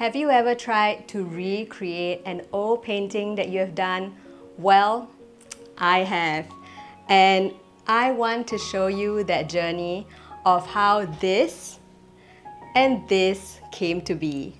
Have you ever tried to recreate an old painting that you have done? Well, I have. And I want to show you that journey of how this and this came to be.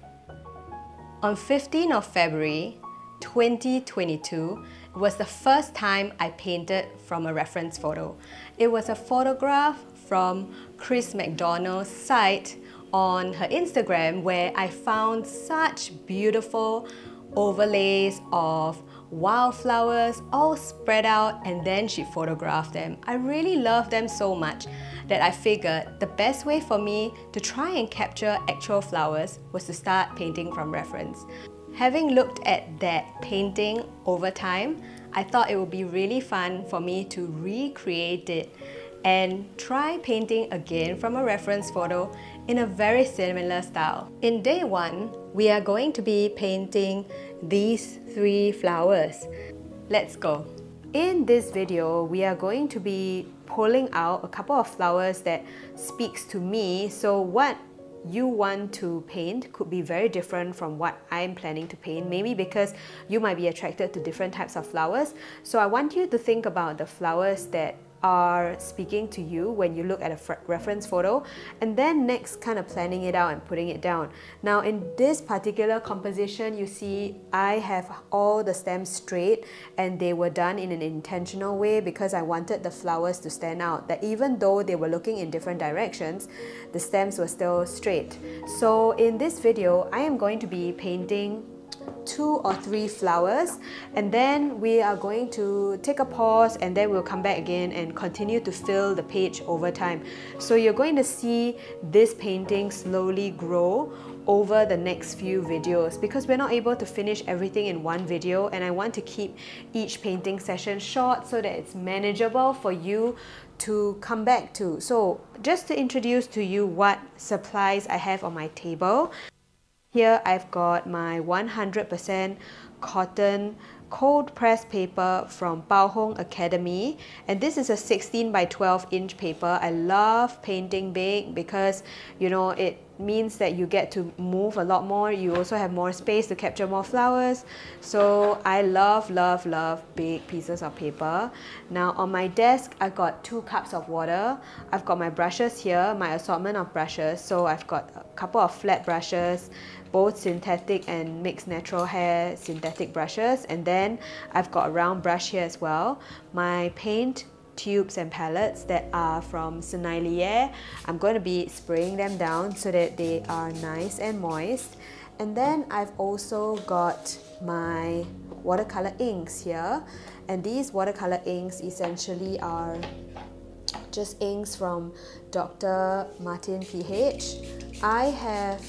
On 15th of February 2022, it was the first time I painted from a reference photo. It was a photograph from Kriss MacDonald's site on her Instagram where I found such beautiful overlays of wildflowers all spread out and then she photographed them. I really love them so much that I figured the best way for me to try and capture actual flowers was to start painting from reference. Having looked at that painting over time, I thought it would be really fun for me to recreate it and try painting again from a reference photo in a very similar style. In day one, we are going to be painting these three flowers. Let's go. In this video, we are going to be pulling out a couple of flowers that speaks to me. So what you want to paint could be very different from what I'm planning to paint, maybe because you might be attracted to different types of flowers. So I want you to think about the flowers that are speaking to you when you look at a reference photo and then next kind of planning it out and putting it down. Now in this particular composition you see I have all the stems straight and they were done in an intentional way because I wanted the flowers to stand out that even though they were looking in different directions the stems were still straight. So in this video I am going to be painting two or three flowers and then we are going to take a pause and then we'll come back again and continue to fill the page over time. So you're going to see this painting slowly grow over the next few videos because we're not able to finish everything in one video and I want to keep each painting session short so that it's manageable for you to come back to. So just to introduce to you what supplies I have on my table. Here I've got my 100% cotton cold press paper from Baohong Academy and this is a 16 by 12 inch paper. I love painting big because you know it means that you get to move a lot more. You also have more space to capture more flowers. So I love, love, love big pieces of paper. Now on my desk, I've got two cups of water. I've got my brushes here, my assortment of brushes. So I've got a couple of flat brushes, both synthetic and mixed natural hair synthetic brushes. And then I've got a round brush here as well. My paint tubes and palettes that are from Sennelier. I'm going to be spraying them down so that they are nice and moist. And then I've also got my watercolor inks here. And these watercolor inks essentially are just inks from Dr. Martin PH. I have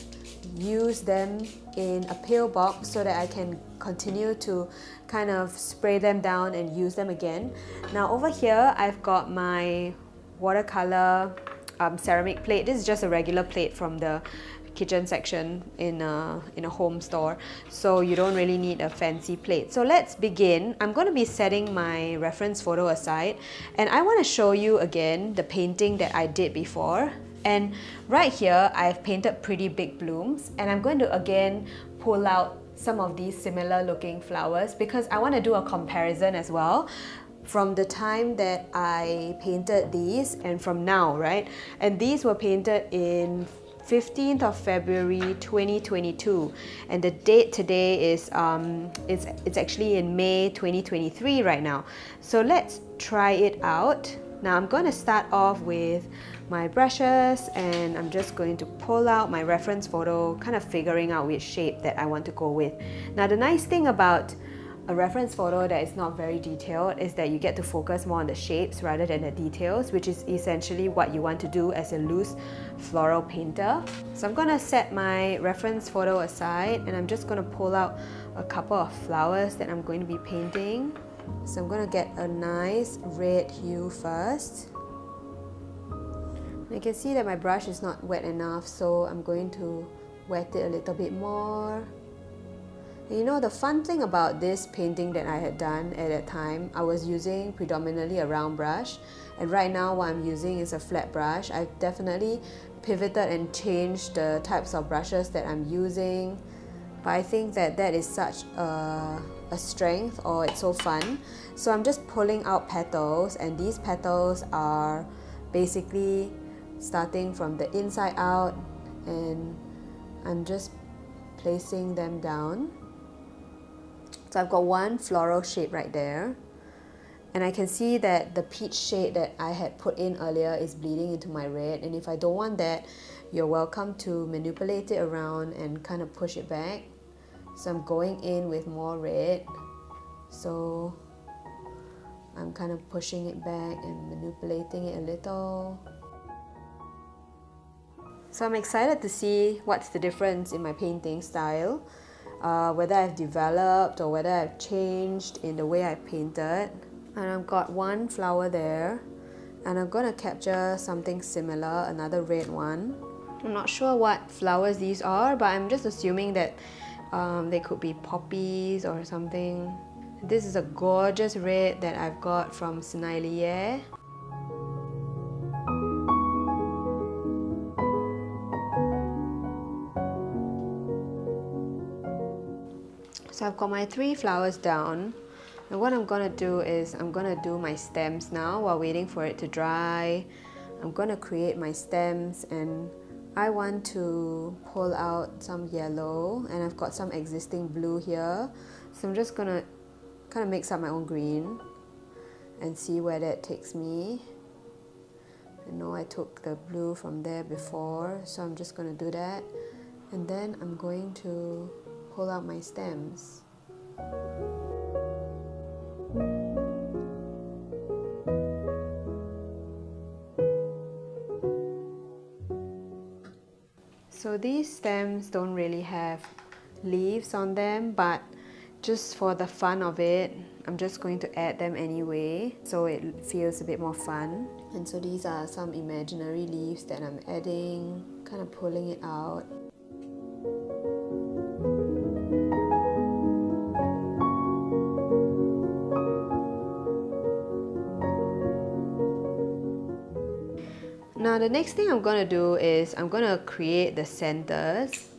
used them in a pill box so that I can continue to kind of spray them down and use them again. Now over here I've got my watercolor um, ceramic plate. This is just a regular plate from the kitchen section in a, in a home store so you don't really need a fancy plate so let's begin I'm going to be setting my reference photo aside and I want to show you again the painting that I did before and right here I've painted pretty big blooms and I'm going to again pull out some of these similar looking flowers because I want to do a comparison as well from the time that I painted these and from now, right? And these were painted in 15th of February 2022 and the date today is um, it's, it's actually in May 2023 right now. So let's try it out now I'm going to start off with my brushes and I'm just going to pull out my reference photo, kind of figuring out which shape that I want to go with. Now the nice thing about a reference photo that is not very detailed is that you get to focus more on the shapes rather than the details, which is essentially what you want to do as a loose floral painter. So I'm gonna set my reference photo aside and I'm just gonna pull out a couple of flowers that I'm going to be painting. So I'm gonna get a nice red hue first. I can see that my brush is not wet enough so I'm going to wet it a little bit more. And you know the fun thing about this painting that I had done at that time, I was using predominantly a round brush and right now what I'm using is a flat brush. I've definitely pivoted and changed the types of brushes that I'm using but I think that that is such a, a strength or it's so fun. So I'm just pulling out petals and these petals are basically starting from the inside out and I'm just placing them down. So I've got one floral shape right there and I can see that the peach shade that I had put in earlier is bleeding into my red and if I don't want that you're welcome to manipulate it around and kind of push it back so I'm going in with more red. So I'm kind of pushing it back and manipulating it a little. So I'm excited to see what's the difference in my painting style uh, whether I've developed or whether I've changed in the way I painted. And I've got one flower there and I'm going to capture something similar another red one. I'm not sure what flowers these are but I'm just assuming that um, they could be poppies or something. This is a gorgeous red that I've got from Sennelier So I've got my three flowers down. And what I'm gonna do is I'm gonna do my stems now while waiting for it to dry. I'm gonna create my stems and I want to pull out some yellow and I've got some existing blue here. So I'm just gonna kind of mix up my own green and see where that takes me. I know I took the blue from there before, so I'm just gonna do that. And then I'm going to pull out my stems. These stems don't really have leaves on them, but just for the fun of it, I'm just going to add them anyway, so it feels a bit more fun. And so these are some imaginary leaves that I'm adding, kind of pulling it out. Now the next thing I'm gonna do is I'm gonna create the centers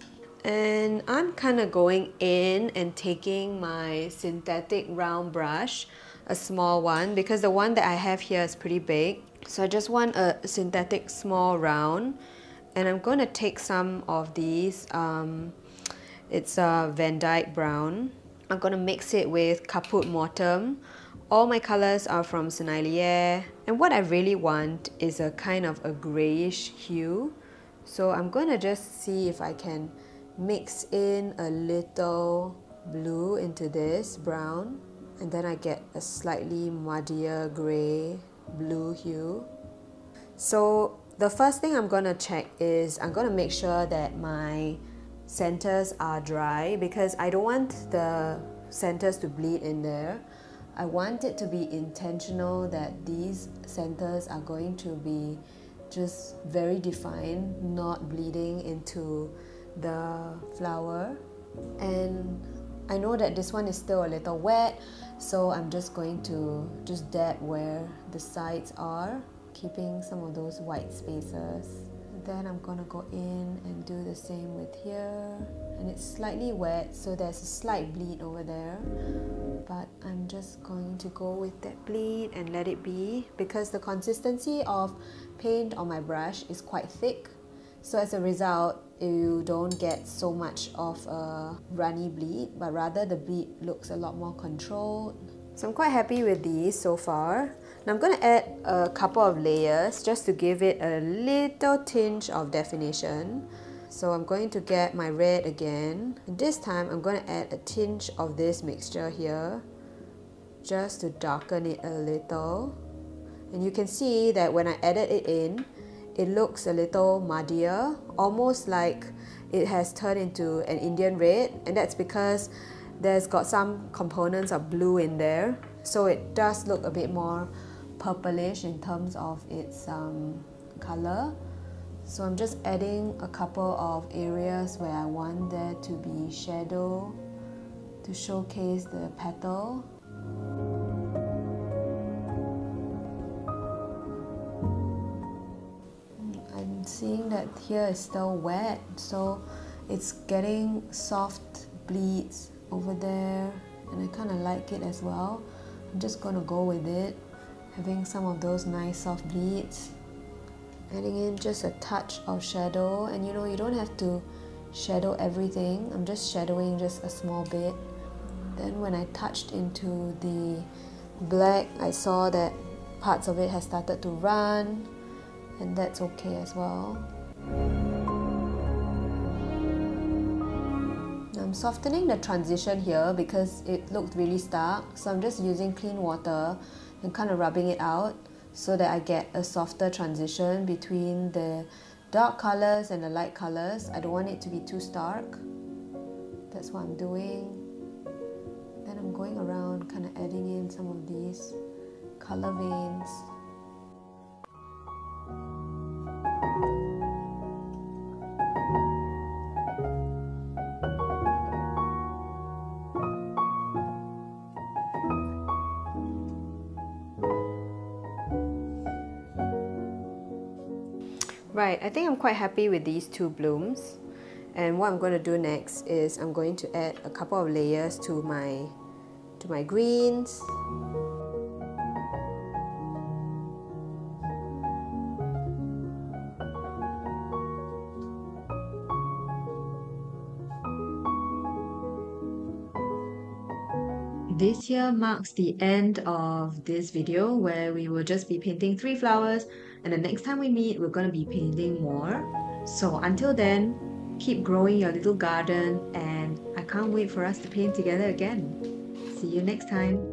and I'm kind of going in and taking my synthetic round brush a small one because the one that I have here is pretty big. So I just want a synthetic small round and I'm going to take some of these um, it's a Van Dyke brown. I'm going to mix it with Caput Mortuum all my colors are from Sennelier and what I really want is a kind of a grayish hue. So I'm going to just see if I can mix in a little blue into this brown and then I get a slightly muddier gray blue hue. So the first thing I'm going to check is I'm going to make sure that my centers are dry because I don't want the centers to bleed in there. I want it to be intentional that these centers are going to be just very defined, not bleeding into the flower. And I know that this one is still a little wet, so I'm just going to just dab where the sides are, keeping some of those white spaces. Then I'm gonna go in and do the same with here. And it's slightly wet, so there's a slight bleed over there. But I'm just going to go with that bleed and let it be because the consistency of paint on my brush is quite thick. So as a result you don't get so much of a runny bleed but rather the bleed looks a lot more controlled. So I'm quite happy with these so far now I'm going to add a couple of layers just to give it a little tinge of definition so I'm going to get my red again. This time I'm going to add a tinge of this mixture here just to darken it a little. And you can see that when I added it in, it looks a little muddier, almost like it has turned into an Indian red. And that's because there's got some components of blue in there. So it does look a bit more purplish in terms of its um, color. So I'm just adding a couple of areas where I want there to be shadow to showcase the petal. I'm seeing that here is still wet, so it's getting soft bleeds over there and I kind of like it as well. I'm just going to go with it, having some of those nice soft bleeds. Adding in just a touch of shadow and you know you don't have to shadow everything. I'm just shadowing just a small bit. Then when I touched into the black, I saw that parts of it has started to run and that's okay as well. I'm softening the transition here because it looked really stark so I'm just using clean water and kind of rubbing it out so that I get a softer transition between the dark colors and the light colors. I don't want it to be too stark. That's what I'm doing. Then I'm going around kind of adding in some of these color veins Right, I think I'm quite happy with these two blooms. And what I'm going to do next is I'm going to add a couple of layers to my to my greens. This year marks the end of this video where we will just be painting three flowers and the next time we meet we're going to be painting more. So until then, keep growing your little garden and I can't wait for us to paint together again. See you next time.